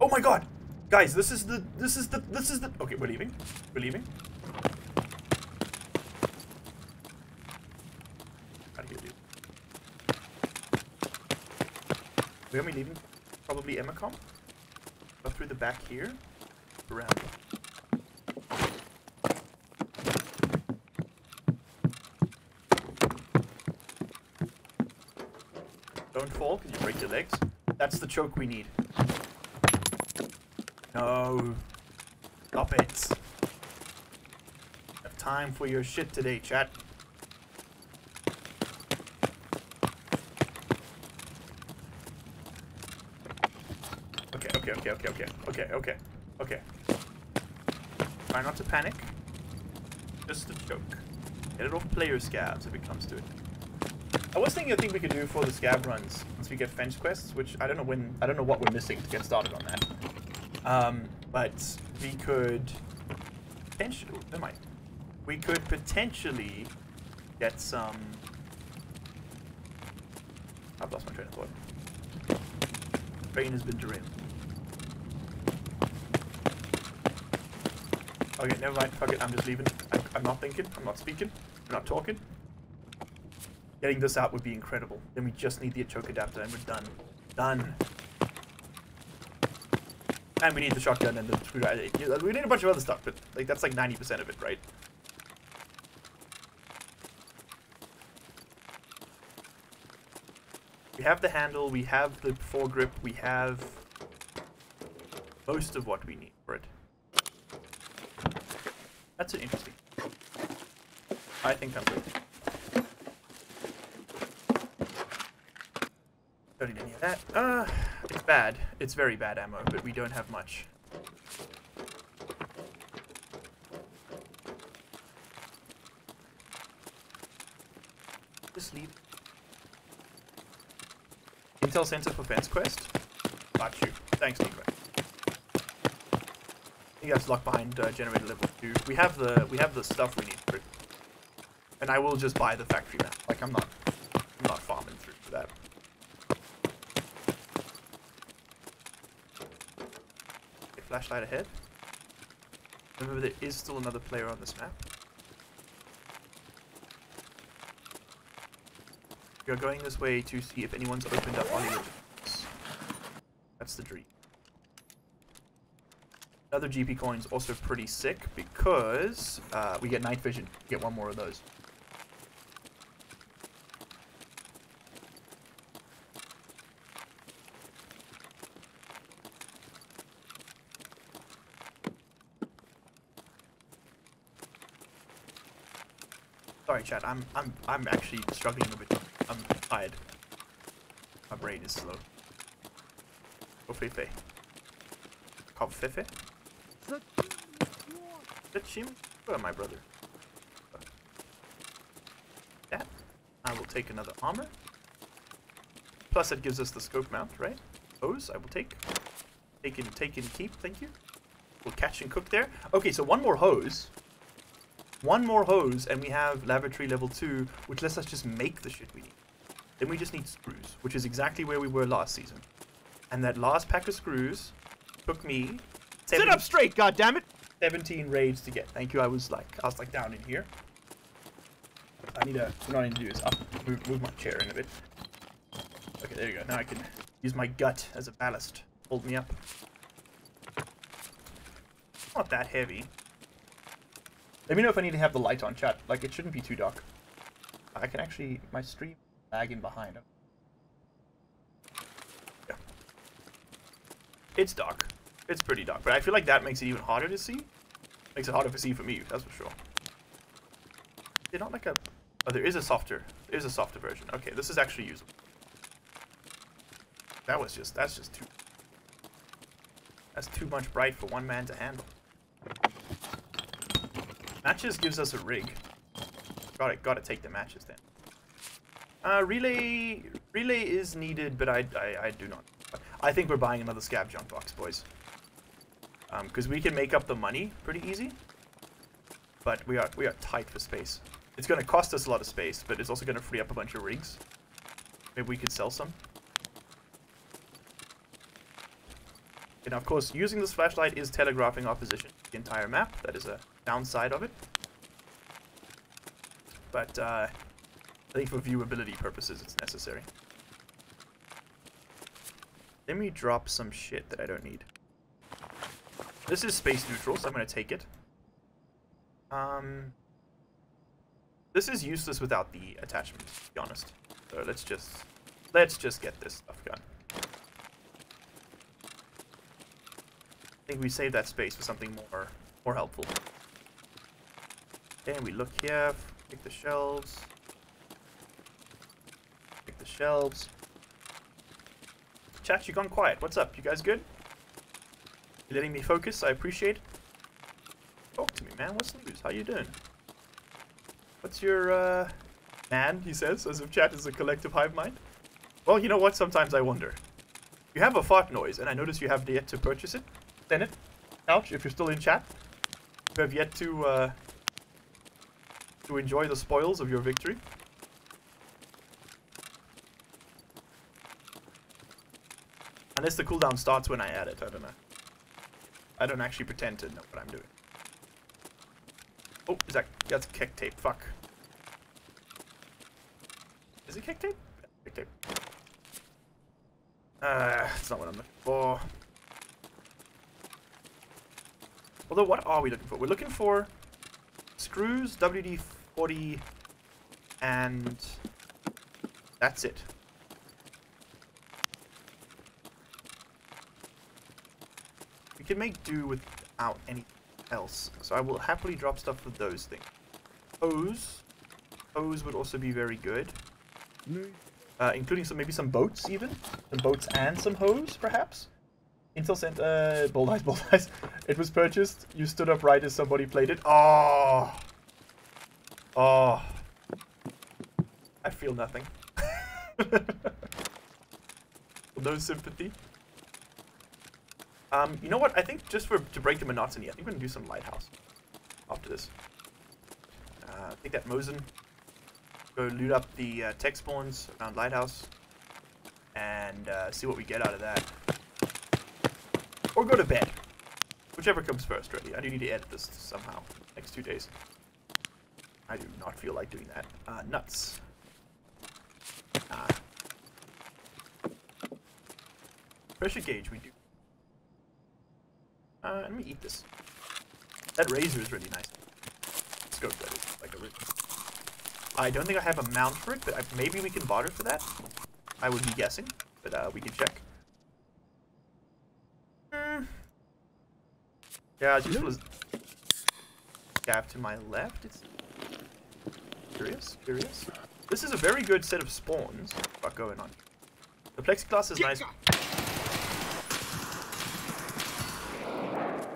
Oh my god! Guys, this is the, this is the, this is the, okay, we're leaving. We're leaving. Out of here, dude. Where are we leaving? Probably Emercom? Go through the back here. Around. Don't fall, because you break your legs. That's the choke we need. No. Stop it. Have time for your shit today, chat. Okay, okay, okay, okay, okay, okay, okay, okay. Try not to panic. Just a joke. Get it off player scavs if it comes to it. I was thinking a thing we could do for the scav runs once we get fence quests, which I don't know when I don't know what we're missing to get started on that. Um, but we could potentially never mind. We could potentially get some I've lost my train of thought. Train has been derailed. Okay, never mind. Fuck it. I'm just leaving. I'm, I'm not thinking. I'm not speaking. I'm not talking. Getting this out would be incredible. Then we just need the choke adapter and we're done. Done. And we need the shotgun and the screwdriver. We need a bunch of other stuff, but like that's like 90% of it, right? We have the handle, we have the foregrip, we have most of what we need for it. That's an interesting. I think I'm good. Don't need any of that. Uh, it's bad. It's very bad ammo, but we don't have much. Just leave. Intel Center for Fence Quest. Got you. Thanks, Nico. You guys locked behind uh, generator level two. We have the we have the stuff we need for it, and I will just buy the factory map. Like I'm not I'm not farming through for that. Flashlight ahead. Remember, there is still another player on this map. We are going this way to see if anyone's opened up Hollywood. That's the dream. Other GP coins also pretty sick because uh, we get night vision. Get one more of those. Chat. I'm I'm I'm actually struggling a bit. I'm tired. My brain is slow. Oh, Go Feifei. Kavfefe. Sachim? Where my brother? That. I will take another armor. Plus it gives us the scope mount, right? Hose, I will take. Take and take and keep, thank you. We'll catch and cook there. Okay, so one more hose. One more hose, and we have lavatory level 2, which lets us just make the shit we need. Then we just need screws, which is exactly where we were last season. And that last pack of screws took me... Sit up straight, goddammit! 17 raids to get. Thank you, I was like, I was like down in here. I need to, what I need to do is up, move, move my chair in a bit. Okay, there you go. Now I can use my gut as a ballast. Hold me up. Not that heavy. Let me know if I need to have the light on, chat. Like, it shouldn't be too dark. I can actually... My stream lagging behind. Yeah. It's dark. It's pretty dark. But I feel like that makes it even harder to see. Makes it harder to see for me, that's for sure. They're not like a... Oh, there is a softer... There is a softer version. Okay, this is actually usable. That was just... That's just too... That's too much bright for one man to handle. Matches gives us a rig. Gotta, gotta take the matches then. Uh, relay, relay is needed, but I, I, I do not. I think we're buying another scav junk box, boys. Um, because we can make up the money pretty easy. But we are, we are tight for space. It's gonna cost us a lot of space, but it's also gonna free up a bunch of rigs. Maybe we could sell some. And of course, using this flashlight is telegraphing our position the entire map. That is a downside of it. But uh, I think for viewability purposes, it's necessary. Let me drop some shit that I don't need. This is space neutral, so I'm going to take it. Um, this is useless without the attachment, to be honest. So let's just let's just get this stuff done. I think we saved that space for something more more helpful. And we look here, pick the shelves. Pick the shelves. Chat, you gone quiet. What's up? You guys good? You letting me focus? I appreciate. Talk to me, man. What's the news? How you doing? What's your, uh... Man, he says, as if chat is a collective hive mind. Well, you know what? Sometimes I wonder. You have a fart noise, and I notice you have yet to purchase it. Bennett, Ouch, if you're still in chat, you have yet to uh, to enjoy the spoils of your victory. Unless the cooldown starts when I add it, I don't know. I don't actually pretend to know what I'm doing. Oh, is that that's KEK tape? Fuck. Is it KEK tape? KEK tape. Uh, that's not what I'm looking for. Although, what are we looking for? We're looking for screws, WD-40, and that's it. We can make do without anything else. So I will happily drop stuff for those things. Hose. Hose would also be very good. Uh, including some maybe some boats even. Some boats and some hose, perhaps? Intel sent uh bold eyes, (laughs) bold eyes. It was purchased. You stood up right as somebody played it. Oh. Oh. I feel nothing. (laughs) no sympathy. Um, you know what? I think just for to break the monotony, I think we're gonna do some lighthouse after this. Uh, take that Mosin. Go loot up the uh, tech spawns around lighthouse, and uh, see what we get out of that. Or go to bed. Whichever comes first, really. I do need to edit this somehow. Next two days. I do not feel like doing that. Uh, nuts. Uh, pressure gauge, we do. Uh, let me eat this. That razor is really nice. Scope that is, like a razor. I don't think I have a mount for it, but I, maybe we can barter for that. I would be guessing, but uh, we can check. Yeah, just was gap to my left. It's curious, curious. This is a very good set of spawns. What going on? The plexiglass is nice.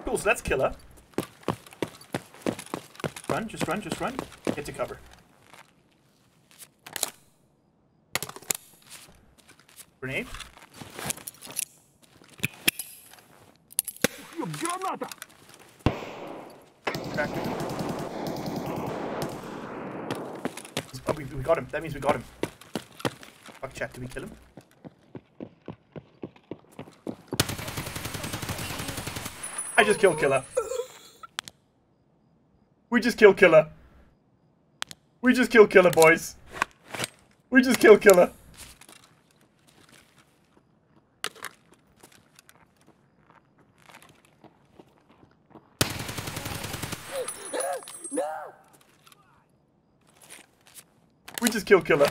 Cool, so that's Killa. Run, just run, just run. Get to cover. Grenade. Cracked him. Oh, we, we got him. That means we got him. Fuck chat, did we kill him? I just killed Killa. We just killed Killa. We just killed Killa, boys. We just killed Killa. Just killed Killa.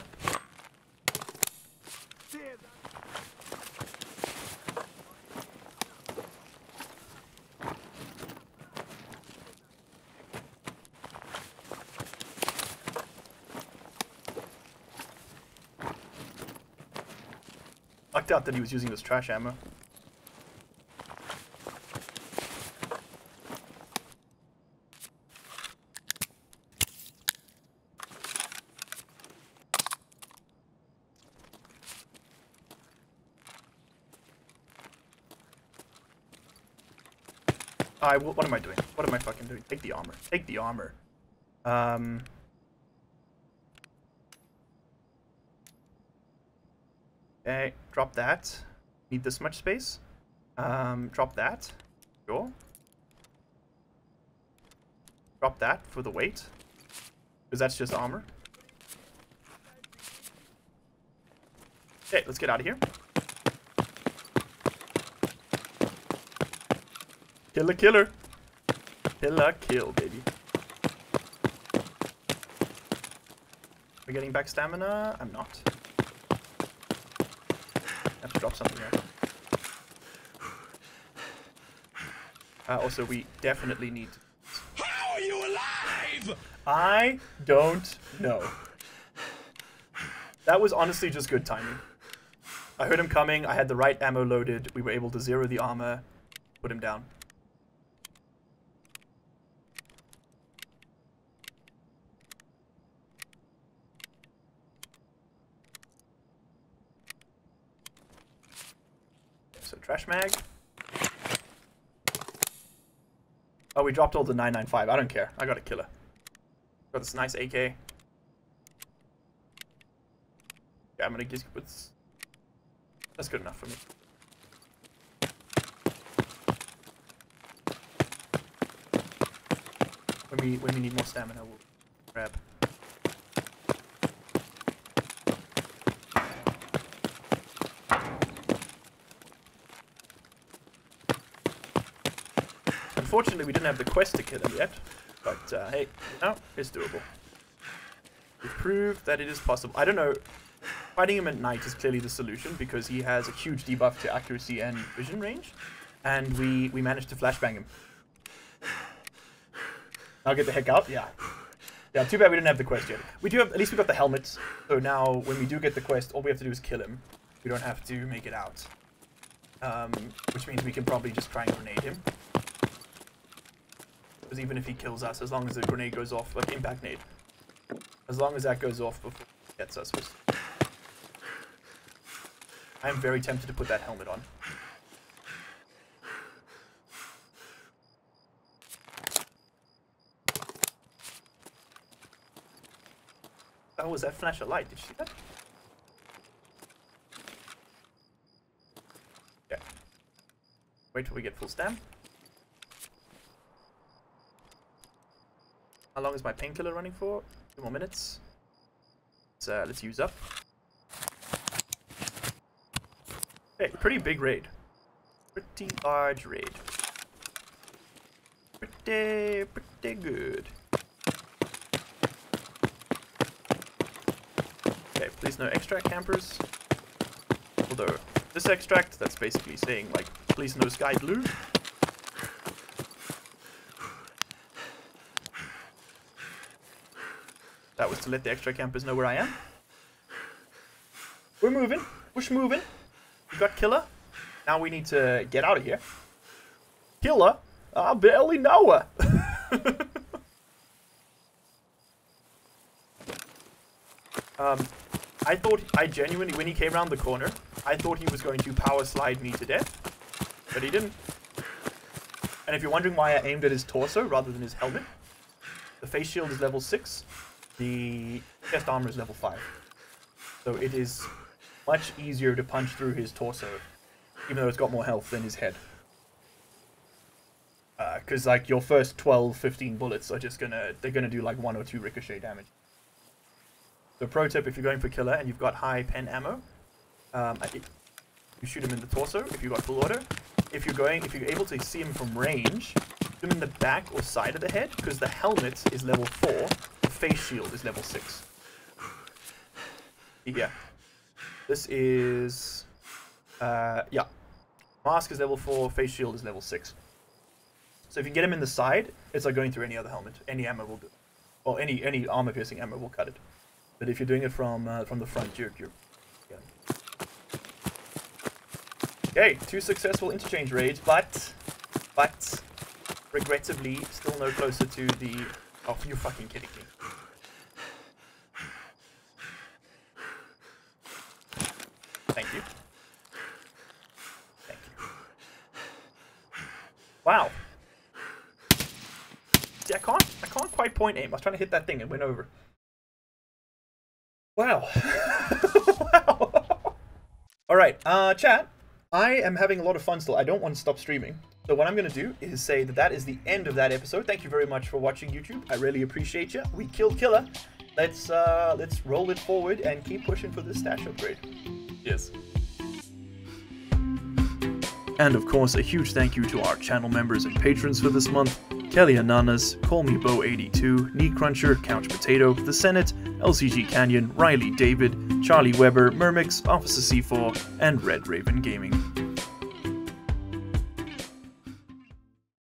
I out that he was using this trash ammo. I, what am I doing? What am I fucking doing? Take the armor. Take the armor. Um... Okay, drop that. Need this much space. Um, drop that. Sure. Drop that for the weight. Because that's just armor. Okay, let's get out of here. Killa, Killa. Killa, kill, baby. We're getting back stamina? I'm not I have to drop something there. Uh, also, we definitely need. How are you alive? I don't know. That was honestly just good timing. I heard him coming. I had the right ammo loaded. We were able to zero the armor, put him down. So trash mag. Oh, we dropped all the 995. I don't care. I got a Killa. Got this nice AK. Yeah, I'm gonna just put. That's good enough for me. When we when we need more stamina, we'll grab. Unfortunately, we didn't have the quest to kill him yet, but uh, hey, no, it's doable. We've proved that it is possible. I don't know. Fighting him at night is clearly the solution because he has a huge debuff to accuracy and vision range, and we we managed to flashbang him. I'll get the heck out. Yeah. Yeah, too bad we didn't have the quest yet. We do have, at least we got the helmet. So now, when we do get the quest, all we have to do is kill him. We don't have to make it out. Um, which means we can probably just try and grenade him. Because even if he kills us, as long as the grenade goes off, like impact nade, as long as that goes off before he gets us, we're... I am very tempted to put that helmet on. Oh, was that flash of light? Did you see that? Okay. Wait till we get full stam. How long is my painkiller running for? Two more minutes. Let's, uh, let's use up. Okay, pretty big raid. Pretty large raid. Pretty, pretty good. Okay, please no extract campers. Although, this extract, that's basically saying, like, please no sky blue. That was to let the extra campers know where I am. We're moving. Push moving. We got Killa. Now we need to get out of here. Killa, I barely know her. (laughs) um, I thought, I genuinely, when he came around the corner, I thought he was going to power slide me to death, but he didn't. And if you're wondering why I aimed at his torso rather than his helmet, the face shield is level 6, the chest armor is level 5. So it is much easier to punch through his torso, even though it's got more health than his head. Because, like, your first 12, 15 bullets are just gonna, they're gonna do like one or two ricochet damage. So pro tip, if you're going for Killa and you've got high pen ammo, um, you shoot him in the torso if you've got full auto. If you're going, if you're able to see him from range, shoot him in the back or side of the head, because the helmet is level 4, the face shield is level 6. Yeah. This is... Uh, yeah. Mask is level 4, face shield is level 6. So if you get him in the side, it's like going through any other helmet. Any ammo will do. Or any any armor piercing ammo will cut it. But if you're doing it from uh, from the front, you're you're. Yeah. Okay, two successful interchange raids, but but regrettably still no closer to the. Oh, you're fucking kidding me? Thank you. Thank you. Wow. See, I can't, I can't quite point aim. I was trying to hit that thing and went over. Wow. (laughs) wow. All right, uh, chat. I am having a lot of fun still. I don't want to stop streaming. So what I'm going to do is say that that is the end of that episode. Thank you very much for watching YouTube. I really appreciate you. We killed Killa. Let's uh, let's roll it forward and keep pushing for this stash upgrade. Yes. And of course, a huge thank you to our channel members and patrons for this month. Kelly Ananas, Call Me Bo82, Knee Cruncher, Couch Potato, The Senate, LCG Canyon, Riley David, Charlie Weber, Mermix, Officer C4, and Red Raven Gaming.